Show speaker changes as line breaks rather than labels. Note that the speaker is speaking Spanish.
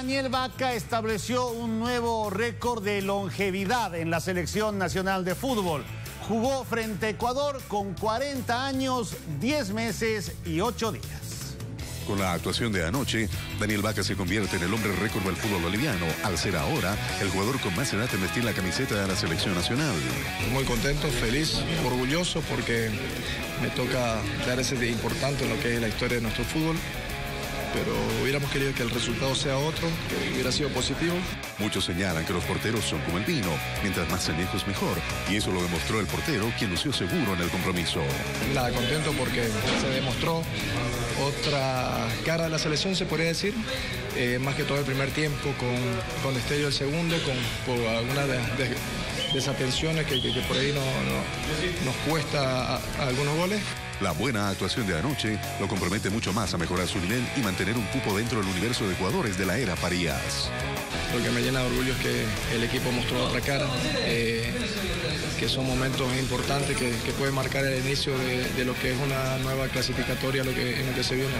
Daniel Vaca estableció un nuevo récord de longevidad en la selección nacional de fútbol. Jugó frente a Ecuador con 40 años, 10 meses y 8 días.
Con la actuación de anoche, Daniel Vaca se convierte en el hombre récord del fútbol boliviano, al ser ahora el jugador con más edad en vestir la camiseta de la selección nacional.
Muy contento, feliz, orgulloso porque me toca dar ese de importante en lo que es la historia de nuestro fútbol pero hubiéramos querido que el resultado sea otro, que hubiera sido positivo.
Muchos señalan que los porteros son como el vino, mientras más añejos mejor, y eso lo demostró el portero, quien lució seguro en el compromiso.
Nada, contento porque se demostró otra cara de la selección, se podría decir, eh, más que todo el primer tiempo, con, con destello el segundo, con algunas desatenciones que, por ahí no, nos cuesta algunos goles.
La buena actuación de anoche lo compromete mucho más a mejorar su nivel y mantener un cupo dentro del universo de jugadores de la era Farías.
Lo que me llena de orgullo es que el equipo mostró otra cara, eh, que son momentos importantes que, pueden marcar el inicio de, lo que es una nueva clasificatoria que, en lo que se viene.